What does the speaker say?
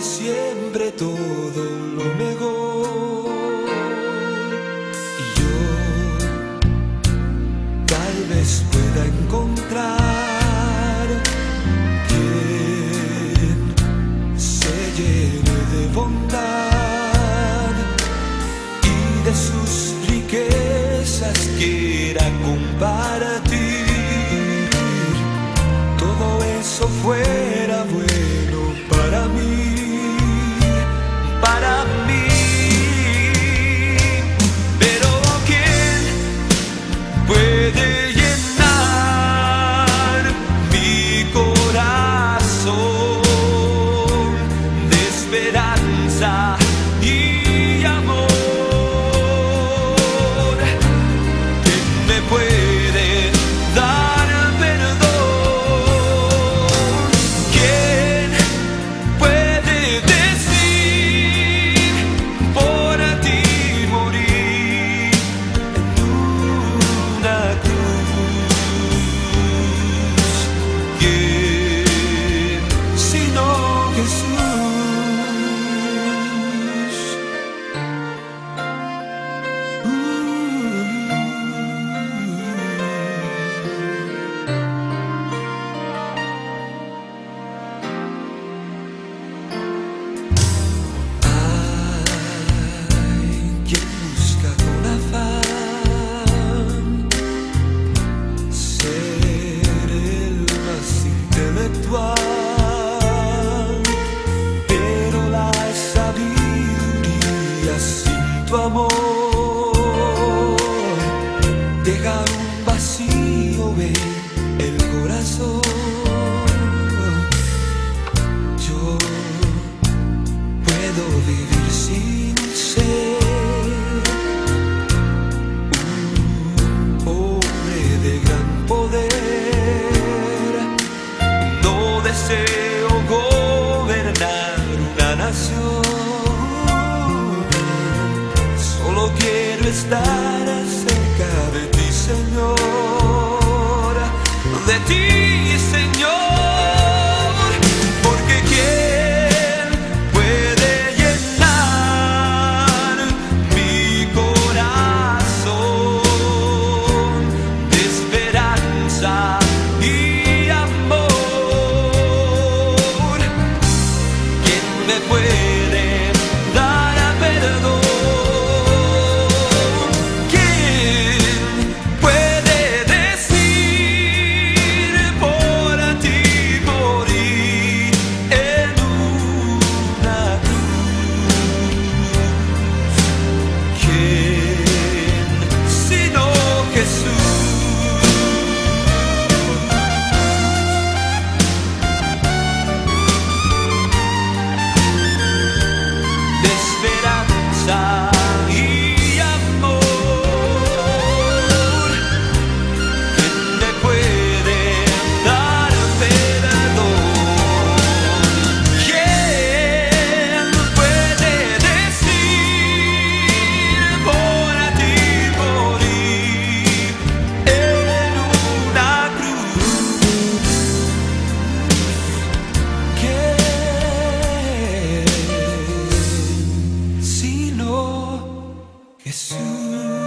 siempre todo lo mejor. Y yo tal vez pueda encontrar quien se llene de bondad y de sus riquezas quiera compartir. Todo eso fuera pero la sabiduría sin tu amor deja un vacío en el corazón. Quiero estar cerca de ti, Señor. De ti, Señor. Porque quién puede llenar mi corazón de esperanza y amor. ¿Quién me puede soon.